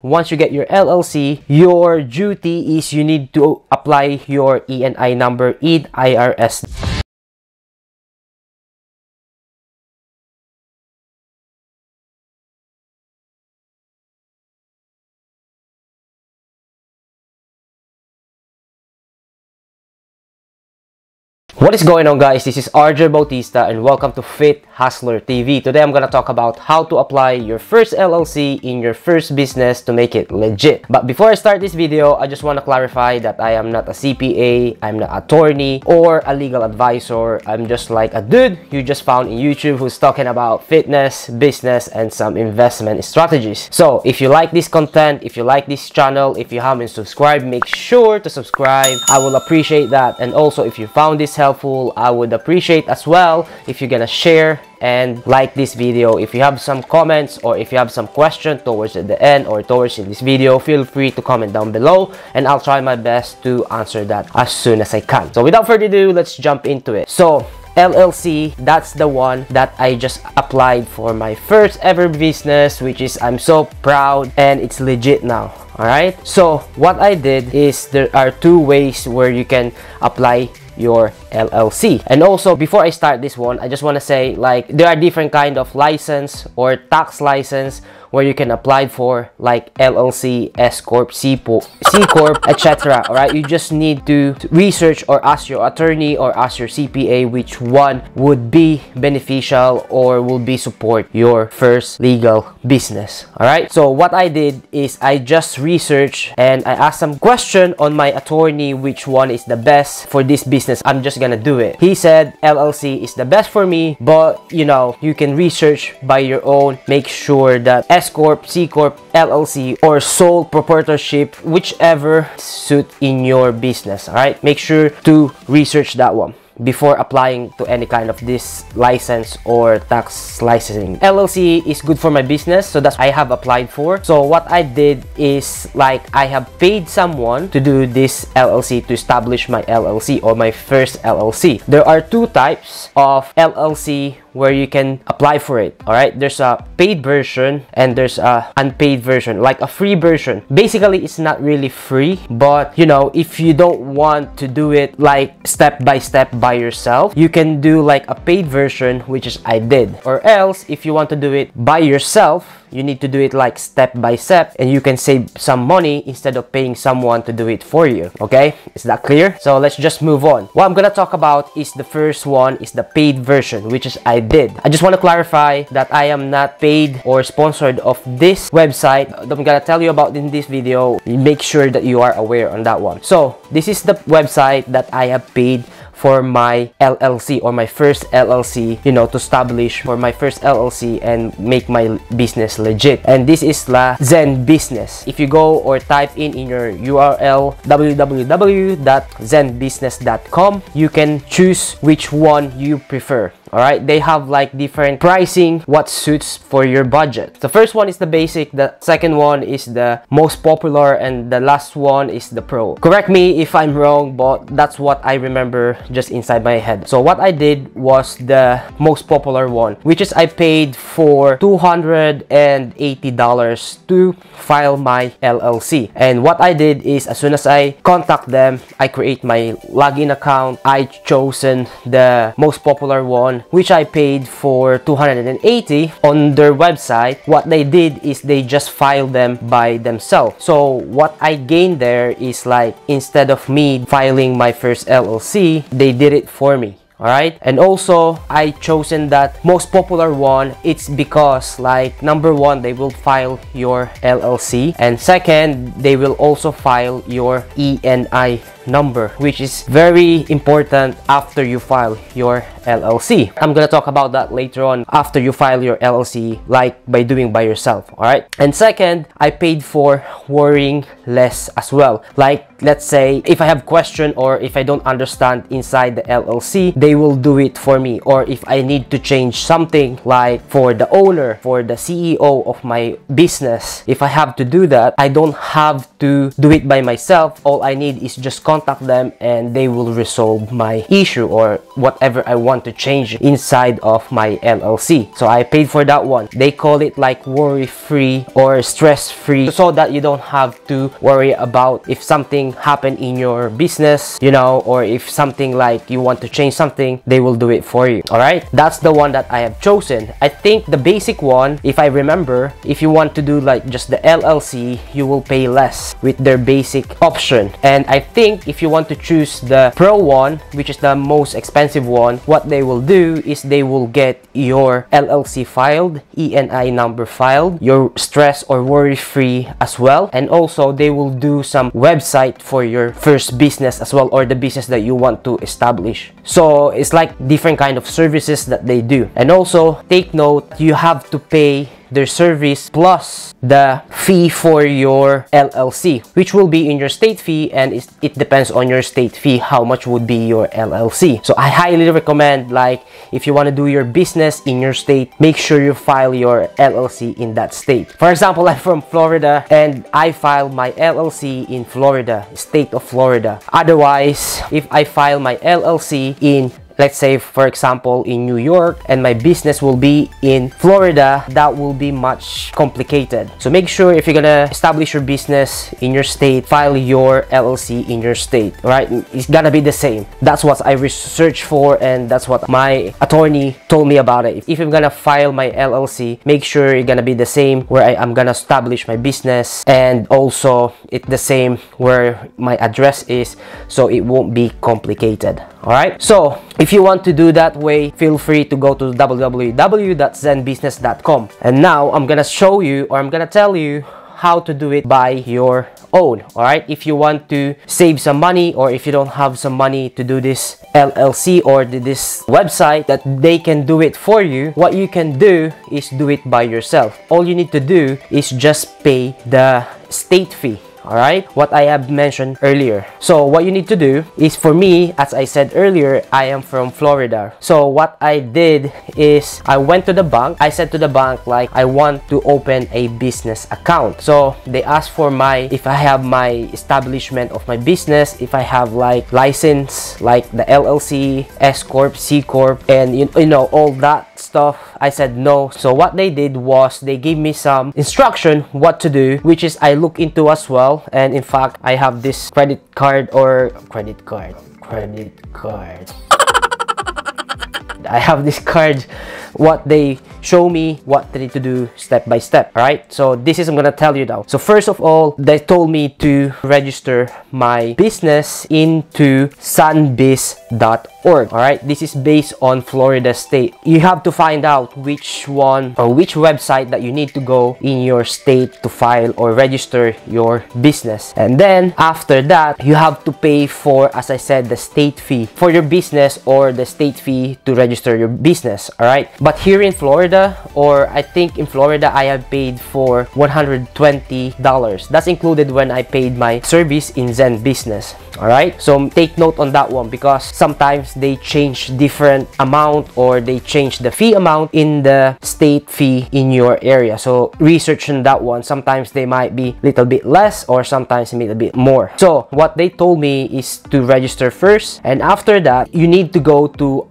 Once you get your LLC, your duty is you need to apply your ENI number in IRS. What is going on guys? This is RJ Bautista and welcome to Fit Hustler TV. Today I'm gonna talk about how to apply your first LLC in your first business to make it legit. But before I start this video, I just wanna clarify that I am not a CPA, I'm not attorney, or a legal advisor. I'm just like a dude you just found in YouTube who's talking about fitness, business, and some investment strategies. So if you like this content, if you like this channel, if you haven't subscribed, make sure to subscribe. I will appreciate that. And also if you found this helpful, helpful i would appreciate as well if you're gonna share and like this video. If you have some comments or if you have some question towards the end or towards in this video feel free to comment down below and i'll try my best to answer that as soon as i can. So without further ado let's jump into it. So LLC, that's the one that I just applied for my first ever business, which is I'm so proud and it's legit now. Alright, so what I did is there are two ways where you can apply your LLC. And also, before I start this one, I just want to say like there are different kind of license or tax license where you can apply for like LLC, S corp, C corp, etc. All right, you just need to research or ask your attorney or ask your CPA which one would be beneficial or will be support your first legal business. All right, so what I did is I just researched and I asked some question on my attorney which one is the best for this business. I'm just gonna do it. He said LLC is the best for me, but you know, you can research by your own. Make sure that S Corp, C Corp, LLC, or sole proprietorship, whichever suit in your business. All right, make sure to research that one before applying to any kind of this license or tax licensing. LLC is good for my business, so that's I have applied for. So what I did is like I have paid someone to do this LLC to establish my LLC or my first LLC. There are two types of LLC where you can apply for it all right there's a paid version and there's a unpaid version like a free version. Basically it's not really free but you know if you don't want to do it like step by step by yourself you can do like a paid version which is I did. Or else if you want to do it by yourself you need to do it like step by step and you can save some money instead of paying someone to do it for you okay? Is that clear? So let's just move on. What i'm gonna talk about is the first one is the paid version which is i did. I just want to clarify that i am not paid or sponsored of this website. That i'm gonna tell you about in this video make sure that you are aware on that one. So this is the website that i have paid for my LLC or my first LLC, you know, to establish for my first LLC and make my business legit. And this is La Zen Business. If you go or type in in your URL www.zenbusiness.com, you can choose which one you prefer all right? They have like different pricing what suits for your budget. The first one is the basic the second one is the most popular and the last one is the pro. Correct me if i'm wrong but that's what i remember just inside my head. So what i did was the most popular one which is i paid for 280 dollars to file my llc and what i did is as soon as i contact them i create my login account. I chosen the most popular one which I paid for 280 on their website. What they did is they just filed them by themselves. So what I gained there is like instead of me filing my first LLC they did it for me all right and also i chosen that most popular one it's because like number one they will file your llc and second they will also file your eni number which is very important after you file your LLC. I'm gonna talk about that later on after you file your LLC like by doing by yourself. Alright? And second I paid for worrying less as well. Like let's say if I have question or if I don't understand inside the LLC they will do it for me or if I need to change something like for the owner for the CEO of my business if I have to do that I don't have to do it by myself all I need is just contact them and they will resolve my issue or whatever I want to change inside of my LLC. So I paid for that one. They call it like worry free or stress free so that you don't have to worry about if something happened in your business, you know, or if something like you want to change something, they will do it for you. All right. That's the one that I have chosen. I think the basic one, if I remember, if you want to do like just the LLC, you will pay less with their basic option. And I think if you want to choose the pro one, which is the most expensive one, what they will do is they will get your LLC filed, ENI number filed, your stress or worry free as well. And also they will do some website for your first business as well or the business that you want to establish. So it's like different kind of services that they do. And also take note, you have to pay their service plus the fee for your LLC, which will be in your state fee and it depends on your state fee how much would be your LLC. So I highly recommend like if you want to do your business in your state, make sure you file your LLC in that state. For example, I'm from Florida and I file my LLC in Florida, state of Florida. Otherwise, if I file my LLC in let's say for example in New York and my business will be in Florida that will be much complicated. So make sure if you're gonna establish your business in your state file your LLC in your state right? It's gonna be the same. That's what I researched for and that's what my attorney told me about it. If I'm gonna file my LLC make sure it's gonna be the same where I, am gonna establish my business and also it's the same where my address is so it won't be complicated all right so if you want to do that way feel free to go to www.zenbusiness.com and now i'm gonna show you or i'm gonna tell you how to do it by your own. All right if you want to save some money or if you don't have some money to do this llc or this website that they can do it for you what you can do is do it by yourself. All you need to do is just pay the state fee all right what i have mentioned earlier. So what you need to do is for me as i said earlier i am from florida. So what i did is i went to the bank. I said to the bank like i want to open a business account. So they asked for my if i have my establishment of my business if i have like license like the llc s corp c corp and you, you know all that stuff. I said no. So what they did was they gave me some instruction what to do which is i look into as well and in fact i have this credit card or credit card credit card I have this card what they show me what they need to do step by step all right so this is i'm gonna tell you now. So first of all they told me to register my business into sunbiz.org all right this is based on florida state. You have to find out which one or which website that you need to go in your state to file or register your business. And then after that you have to pay for as i said the state fee for your business or the state fee to register your business all right but here in Florida, or I think in Florida, I have paid for $120. That's included when I paid my service in Zen Business. Alright, so take note on that one because sometimes they change different amount or they change the fee amount in the state fee in your area. So research on that one. Sometimes they might be little bit less or sometimes a little bit more. So what they told me is to register first and after that you need to go to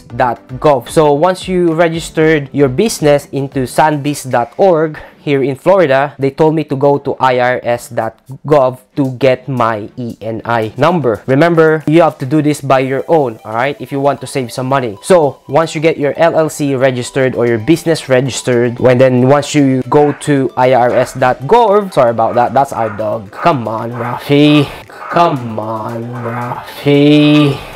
irs.gov. So once you registered your business into sunbiz.org here in Florida, they told me to go to irs.gov to get my ENI number. Remember, you have to do this by your own, all right, if you want to save some money. So, once you get your LLC registered or your business registered, when then once you go to irs.gov, sorry about that, that's our dog. Come on, Rafi. Come on, Rafi.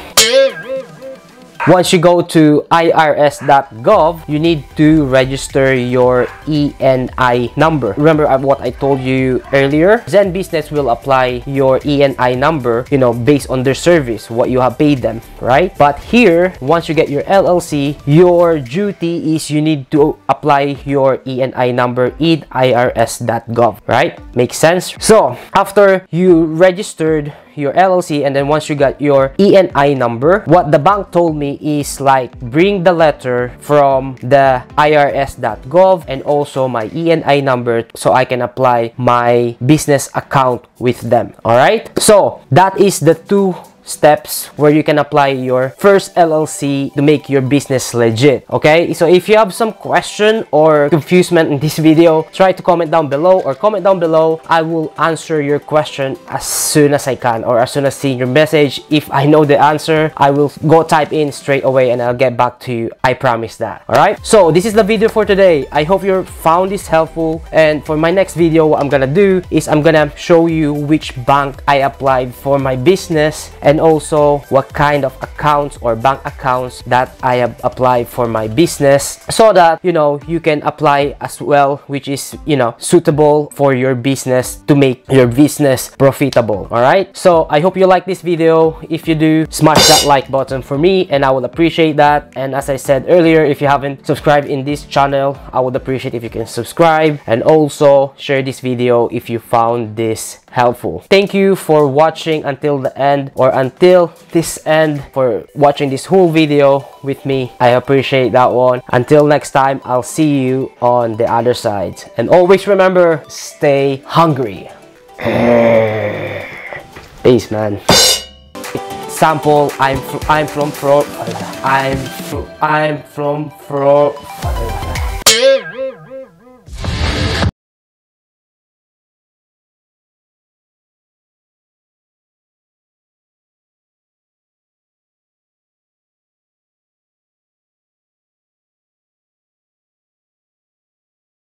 Once you go to irs.gov, you need to register your ENI number. Remember uh, what I told you earlier? Zen Business will apply your ENI number, you know, based on their service, what you have paid them, right? But here, once you get your LLC, your duty is you need to apply your ENI number in irs.gov, right? Makes sense? So, after you registered your LLC and then once you got your ENI number, what the bank told me is like bring the letter from the irs.gov and also my ENI number so I can apply my business account with them. All right. So that is the two steps where you can apply your first LLC to make your business legit. Okay, so if you have some question or confusion in this video, try to comment down below or comment down below. I will answer your question as soon as I can or as soon as seeing your message. If I know the answer, I will go type in straight away and I'll get back to you. I promise that. All right. So this is the video for today. I hope you found this helpful. And for my next video, what I'm gonna do is I'm gonna show you which bank I applied for my business and and also what kind of accounts or bank accounts that I have applied for my business so that you know you can apply as well which is you know suitable for your business to make your business profitable all right so I hope you like this video. If you do smash that like button for me and I would appreciate that. And as I said earlier if you haven't subscribed in this channel I would appreciate if you can subscribe and also share this video if you found this helpful. Thank you for watching until the end or until this end for watching this whole video with me. I appreciate that one. Until next time, I'll see you on the other side. And always remember, stay hungry. Peace, man. Sample, I'm fr I'm from Fro I'm fr I'm from Fro